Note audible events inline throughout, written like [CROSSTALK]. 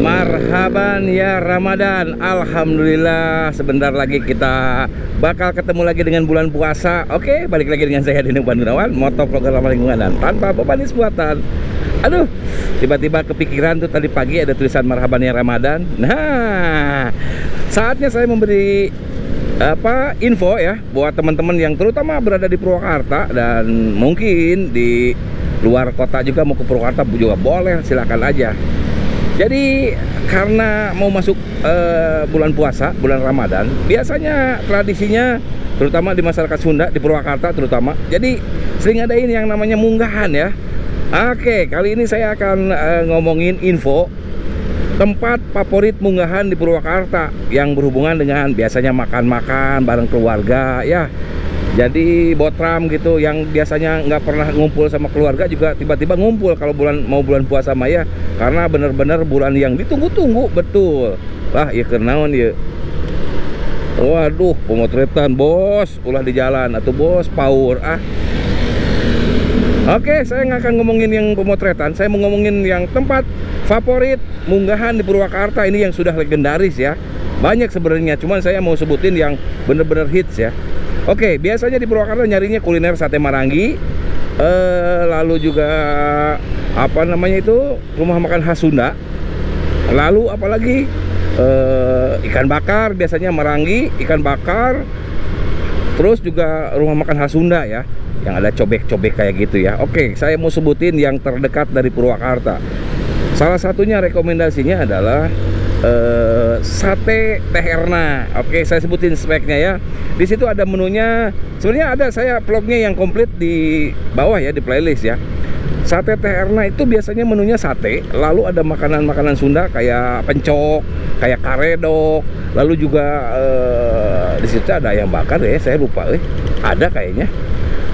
Marhaban ya Ramadan. Alhamdulillah sebentar lagi kita bakal ketemu lagi dengan bulan puasa. Oke balik lagi dengan saya Dino Bandurawan Motovlogger ramah lingkungan dan tanpa beban buatan. Aduh tiba-tiba kepikiran tuh tadi pagi ada tulisan Marhaban ya Ramadan. Nah saatnya saya memberi apa info ya buat teman-teman yang terutama berada di Purwakarta dan mungkin di luar kota juga mau ke Purwakarta juga boleh silahkan aja jadi karena mau masuk uh, bulan puasa, bulan Ramadan, biasanya tradisinya terutama di masyarakat Sunda di Purwakarta terutama. Jadi sering ada ini yang namanya munggahan ya. Oke, kali ini saya akan uh, ngomongin info tempat favorit munggahan di Purwakarta yang berhubungan dengan biasanya makan-makan bareng keluarga ya jadi botram gitu yang biasanya nggak pernah ngumpul sama keluarga juga tiba-tiba ngumpul kalau bulan mau bulan puasa Maya karena benar-benar bulan yang ditunggu-tunggu betul lah ya kenaon ya waduh pemotretan bos ulah di jalan atau bos power ah Oke, saya nggak akan ngomongin yang pemotretan. Saya mau ngomongin yang tempat favorit munggahan di Purwakarta ini yang sudah legendaris ya. Banyak sebenarnya, cuman saya mau sebutin yang bener-bener hits ya. Oke, biasanya di Purwakarta nyarinya kuliner sate marangi. Eh, lalu juga apa namanya itu rumah makan khas Sunda. Lalu apalagi eh, ikan bakar biasanya marangi, ikan bakar. Terus juga rumah makan khas Sunda ya, yang ada cobek-cobek kayak gitu ya. Oke, saya mau sebutin yang terdekat dari Purwakarta. Salah satunya rekomendasinya adalah uh, sate teh Erna. Oke, saya sebutin speknya ya. Di situ ada menunya. Sebenarnya ada saya vlognya yang komplit di bawah ya di playlist ya. Sate teh Erna itu biasanya menunya sate, lalu ada makanan-makanan Sunda kayak pencok, kayak karedok, lalu juga uh, di situ ada yang bakar ya, saya lupa eh. Ada kayaknya.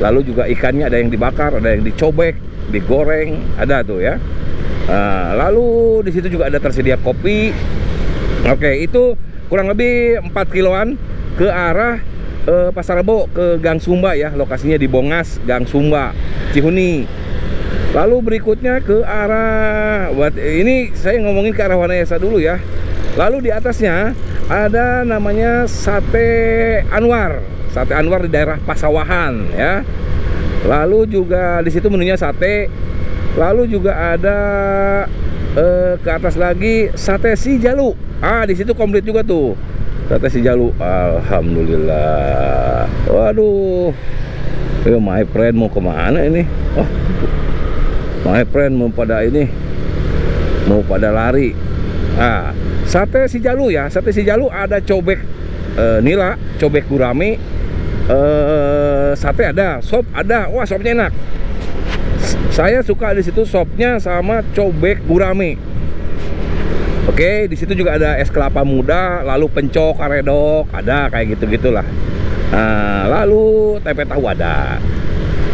Lalu juga ikannya ada yang dibakar, ada yang dicobek, digoreng, ada tuh ya. Nah, lalu di situ juga ada tersedia kopi. Oke, itu kurang lebih 4 kiloan ke arah eh, Pasar Rebo ke Gang Sumba ya. Lokasinya di Bongas, Gang Sumba, Cihuni. Lalu berikutnya ke arah buat ini saya ngomongin ke arah Wanayasa dulu ya. Lalu di atasnya ada namanya Sate Anwar. Sate Anwar di daerah Pasawahan ya. Lalu juga di situ menunya sate Lalu juga ada eh, ke atas lagi sate si jalu. Ah, di situ komplit juga tuh. Sate si jalu. Alhamdulillah. Waduh. Eh, my friend mau ke mana ini? Oh, my friend mau pada ini. Mau pada lari. Ah, sate si jalu ya. Sate si jalu ada cobek eh, nila, cobek gurame, eh, sate ada, sop ada. Wah, sopnya enak saya suka di situ sopnya sama cobek gurame. Oke, di situ juga ada es kelapa muda, lalu pencok, karedok, ada kayak gitu gitulah. Nah, lalu tempe tahu ada.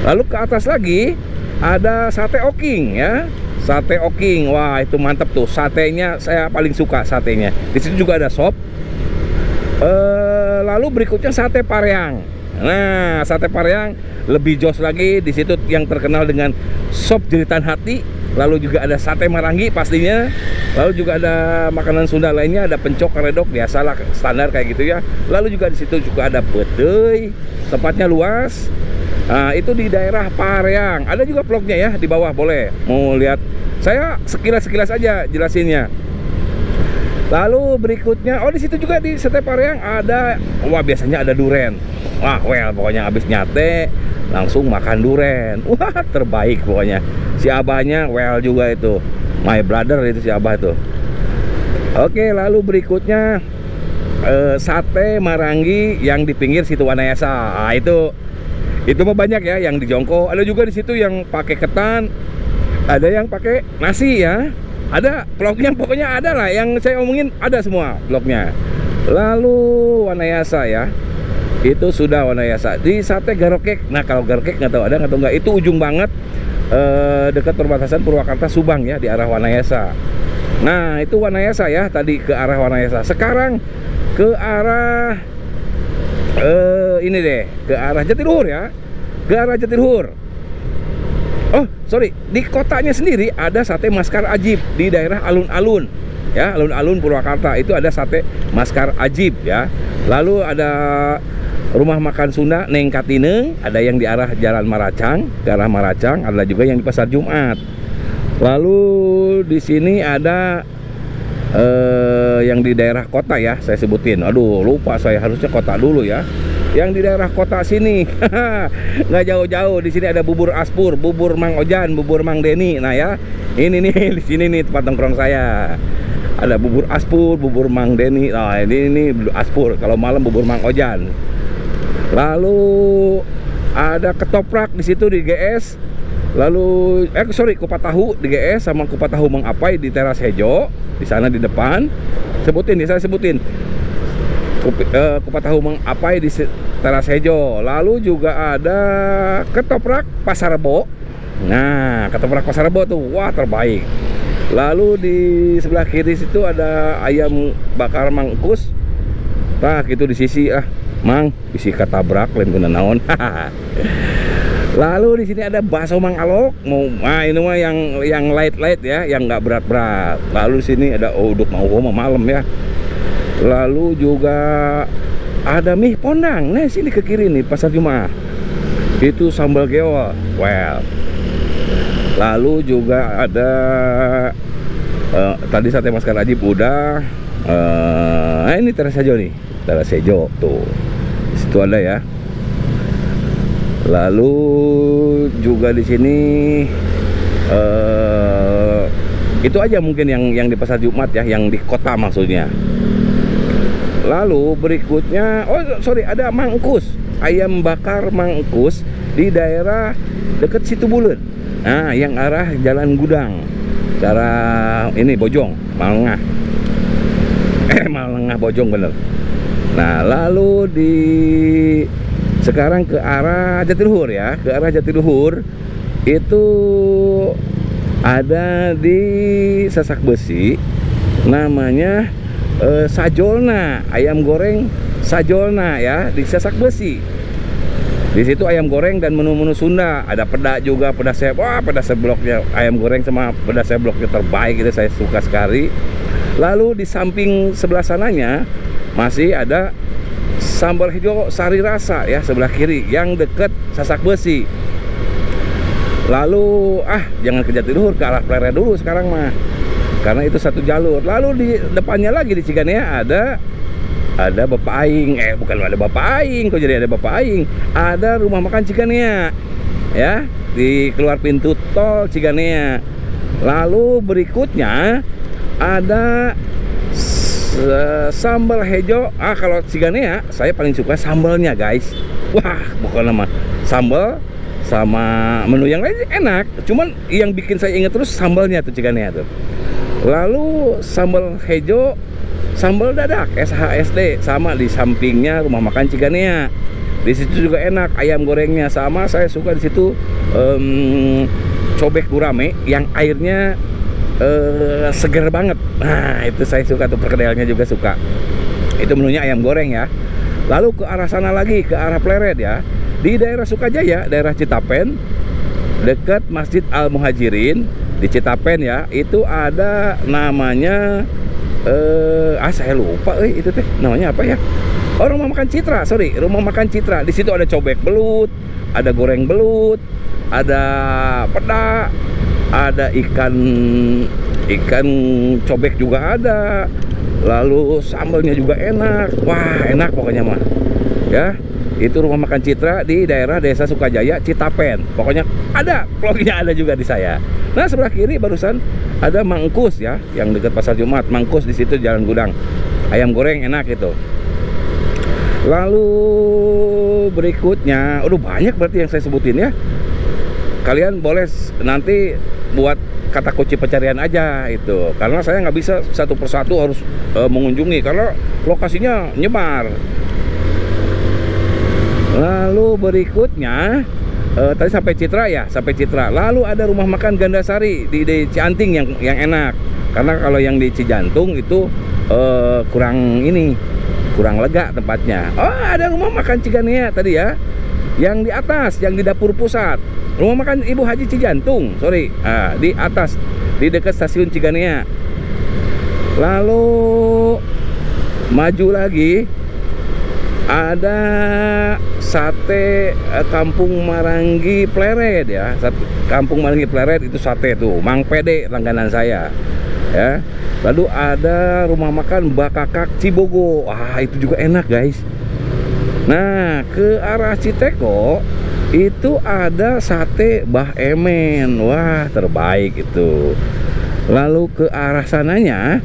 Lalu ke atas lagi ada sate oking ya. Sate oking, wah itu mantep tuh. Satenya saya paling suka satenya. Di situ juga ada sop. Eh, lalu berikutnya sate pareang. Nah, sate pareang lebih jos lagi. Di situ yang terkenal dengan sop jeritan hati. Lalu juga ada sate marangi pastinya. Lalu juga ada makanan Sunda lainnya. Ada pencok karedok biasalah standar kayak gitu ya. Lalu juga di situ juga ada bedei tempatnya luas. Nah itu di daerah Pareang ada juga vlognya ya di bawah boleh. Mau lihat. Saya sekilas-sekilas aja jelasinnya Lalu berikutnya, oh di situ juga di Sate Pareang ada, wah biasanya ada duren. Wah, well pokoknya habis nyate langsung makan duren. [LAUGHS] Wah terbaik pokoknya. Si abahnya well juga itu. My brother itu si abah itu. Oke lalu berikutnya eh, sate marangi yang di pinggir situ Wanayasa. Nah, itu itu mah banyak ya yang di Jongko ada juga di situ yang pakai ketan ada yang pakai nasi ya ada vlognya pokoknya ada lah. Yang saya omongin ada semua vlognya lalu Wanayasa ya. Itu sudah Wanayasa. Di sate garokek nah kalau garokek nggak tahu ada nggak tahu nggak. Itu ujung banget eh, dekat perbatasan Purwakarta Subang ya di arah Wanayasa. Nah itu Wanayasa ya tadi ke arah Wanayasa. Sekarang ke arah eh, ini deh. Ke arah Jatiluhur ya. Ke arah Jatiluhur oh sorry. Di kotanya sendiri ada sate maskar ajib di daerah alun-alun. Ya alun-alun Purwakarta. Itu ada sate Maskar Ajib ya. Lalu ada rumah makan Sunda Neng Katineng. Ada yang di arah Jalan Maracang ke arah Maracang. Ada juga yang di Pasar Jumat. Lalu di sini ada eh, yang di daerah kota ya saya sebutin. Aduh lupa saya. Harusnya kota dulu ya yang di daerah kota sini. [LAUGHS] Nggak jauh-jauh di sini ada bubur aspur bubur mang ojan bubur mang deni. Nah ya ini nih [LAUGHS] di sini nih tempat nongkrong saya. Ada bubur aspur bubur mang deni. Nah ini ini aspur kalau malam bubur mang ojan. Lalu ada ketoprak di situ di GS lalu eh sorry kupat tahu di GS sama kupat tahu mang apai di teras hejo di sana di depan. Sebutin ya saya sebutin uh, kupat tahu mang apai di teras hejo lalu juga ada ketoprak pasar rebo. Nah ketoprak pasar rebo tuh wah terbaik. Lalu di sebelah kiri situ ada ayam bakar mangkus. Nah gitu di sisi ah mang bisi katabrak lain guna naon. [LAUGHS] Lalu di sini ada bakso mang alok mau nah ini mah yang yang light light ya yang nggak berat berat lalu di sini ada uduk mau malam ya lalu juga ada mie pondang. Nah sini ke kiri nih pasar Jumat itu sambal geol well. Lalu juga ada uh, tadi sate maskar ajib udah uh, nah ini teras sejo nih. Teras sejo tuh. Situ ada ya. Lalu juga di sini uh, itu aja mungkin yang yang di pasar Jumat ya yang di kota maksudnya Lalu berikutnya, oh sorry ada mangkus, ayam bakar mangkus di daerah dekat situ bulut. Nah, yang arah Jalan Gudang, cara ini Bojong, Malengah. [COUGHS] Eh, Malengah Bojong bener. Nah, lalu di sekarang ke arah Jatiluhur ya, ke arah Jatiluhur itu ada di Sasak Besi namanya uh, sajolna ayam goreng sajolna ya. Di sesak besi. Di situ ayam goreng dan menu-menu Sunda. Ada pedak juga pedas saya wah pedas sebloknya. Ayam goreng sama pedas sebloknya terbaik itu saya suka sekali. Lalu di samping sebelah sananya masih ada sambal hijau sari rasa ya sebelah kiri yang deket sasak besi. Lalu ah jangan ke Jatiluhur ke arah Pleret dulu sekarang mah karena itu satu jalur. Lalu di depannya lagi di Ciganea ada ada Bapak Aing. Eh bukan ada Bapak Aing. Kok jadi ada Bapak Aing? Ada rumah makan Ciganea ya di keluar pintu tol Ciganea. Lalu berikutnya ada sambal hejo. Ah kalau Ciganea saya paling suka sambalnya guys. Wah bukan nama sambal sama menu yang lain enak. Cuman yang bikin saya ingat terus sambalnya tuh Ciganea tuh lalu sambal hejo sambal dadak SHSD sama di sampingnya rumah makan Ciganea di situ juga enak ayam gorengnya sama saya suka di situ um, cobek gurame yang airnya uh, seger banget. Nah itu saya suka tuh perkedelnya juga suka. Itu menunya ayam goreng ya. Lalu ke arah sana lagi ke arah Pleret ya. Di daerah Sukajaya daerah Citapen dekat Masjid Al Muhajirin di Citapen ya itu ada namanya eh ah saya lupa eh itu teh namanya apa ya? Oh rumah makan Citra sorry rumah makan Citra. Di situ ada cobek belut ada goreng belut ada peda ada ikan ikan cobek juga ada. Lalu sambalnya juga enak. Wah enak pokoknya mah ya itu rumah makan Citra di daerah Desa Sukajaya Citapen. Pokoknya ada vlognya ada juga di saya. Nah sebelah kiri barusan ada mangkus ya yang dekat pasar Jumat. Mangkus di situ jalan gudang. Ayam goreng enak itu. Lalu berikutnya udah banyak berarti yang saya sebutin ya. Kalian boleh nanti buat kata kunci pencarian aja itu. Karena saya nggak bisa satu persatu harus e, mengunjungi karena lokasinya nyebar lalu berikutnya uh, tadi sampai Citra ya sampai Citra. Lalu ada rumah makan Gandasari di, di Cianting yang yang enak. Karena kalau yang di Cijantung itu uh, kurang ini kurang lega tempatnya. Oh ada rumah makan Ciganea tadi ya. Yang di atas yang di dapur pusat. Rumah makan Ibu Haji Cijantung sorry. Ah, di atas di dekat stasiun Ciganea lalu maju lagi ada sate eh, Kampung Maranggi Pleret ya. Sate, Kampung Maranggi Pleret itu sate tuh Mang Pede langganan saya ya. Lalu ada rumah makan Bakakak Cibogo. Ah itu juga enak guys. Nah ke arah Citeko itu ada sate Bah Emen. Wah terbaik itu. Lalu ke arah sananya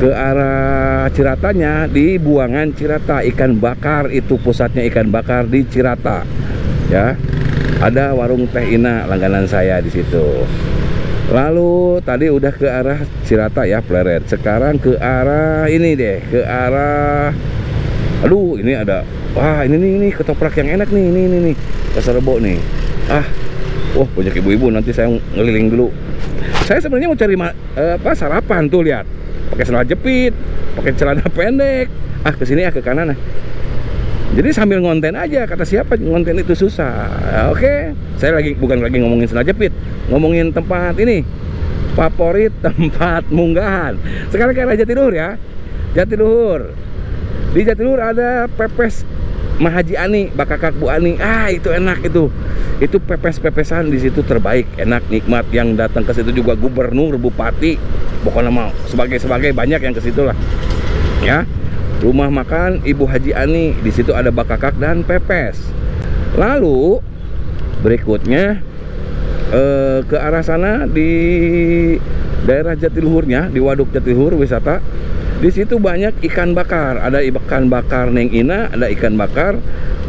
ke arah Ciratanya di buangan Cirata ikan bakar. Itu pusatnya ikan bakar di Cirata. Ya ada warung Teh Ina langganan saya di situ. Lalu tadi udah ke arah Cirata ya Pleret. Sekarang ke arah ini deh ke arah aduh ini ada wah ini nih ini ketoprak yang enak nih ini ini nih dasar rebo nih. Ah wah banyak ibu-ibu nanti saya ngeliling dulu. Saya sebenarnya mau cari eh, apa sarapan tuh lihat pakai celana jepit pakai celana [LAUGHS] pendek. Ah ke sini ah ke kanan ah. Jadi sambil ngonten aja kata siapa ngonten itu susah. Ya, oke. Okay. saya lagi bukan lagi ngomongin celana jepit ngomongin tempat ini. Favorit [LAUGHS] tempat munggahan. Sekarang arah Jatiluhur ya. Jatiluhur. Di Jatiluhur ada pepes Mahaji Ani, Bakakak Bu Ani. Ah, itu enak itu. Itu pepes-pepesan di situ terbaik, enak, nikmat. Yang datang ke situ juga gubernur, bupati, pokoknya mau sebagai sebagai banyak yang ke situ lah. Ya. Rumah makan Ibu Haji Ani, di situ ada bakakak dan pepes. Lalu berikutnya eh, ke arah sana di daerah Jatiluhurnya, di Waduk Jatiluhur wisata di situ banyak ikan bakar. Ada ikan bakar neng ina ada ikan bakar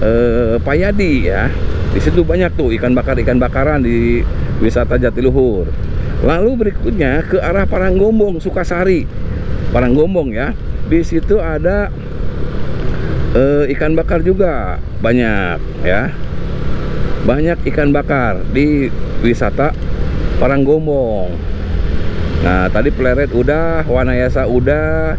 eh, payadi ya. Di situ banyak tuh ikan bakar ikan bakaran di wisata Jatiluhur. Lalu berikutnya ke arah Paranggombong Sukasari. Paranggombong ya. Di situ ada eh, ikan bakar juga. Banyak ya. Banyak ikan bakar di wisata Paranggombong Nah tadi peleret udah, Wanayasa udah.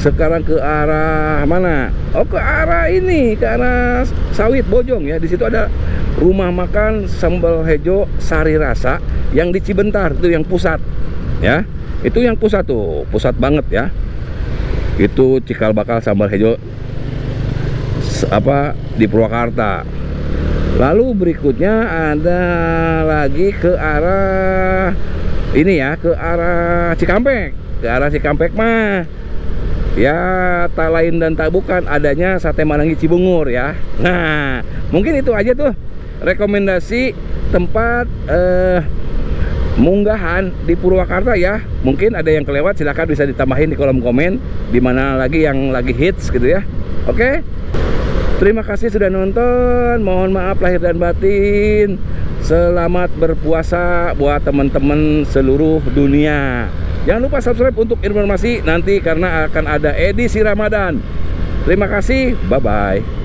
Sekarang ke arah mana? Oh ke arah ini, ke arah sawit Bojong ya. Di situ ada rumah makan sambal hejo sari rasa Yang di Cibentar, itu yang pusat ya. Itu yang pusat tuh, pusat banget ya. Itu cikal bakal sambal hejo apa di Purwakarta. Lalu berikutnya ada lagi ke arah ini ya ke arah Cikampek. Ke arah Cikampek mah. Ya tak lain dan tak bukan adanya sate Marangi Cibungur ya. Nah mungkin itu aja tuh rekomendasi tempat eh, munggahan di Purwakarta ya. Mungkin ada yang kelewat silahkan bisa ditambahin di kolom komen di mana lagi yang lagi hits gitu ya. Oke? Terima kasih sudah nonton. Mohon maaf lahir dan batin Selamat berpuasa buat teman-teman seluruh dunia. Jangan lupa subscribe untuk informasi nanti karena akan ada edisi Ramadan. Terima kasih, bye-bye.